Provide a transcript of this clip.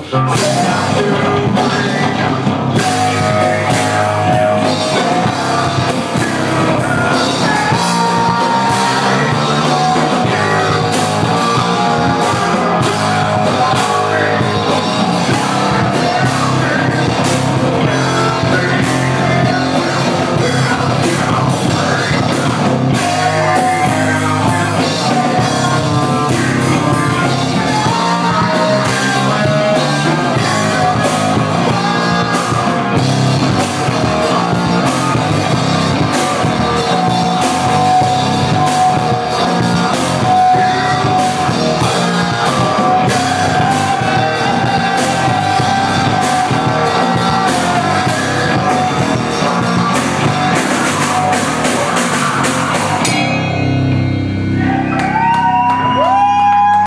Yeah.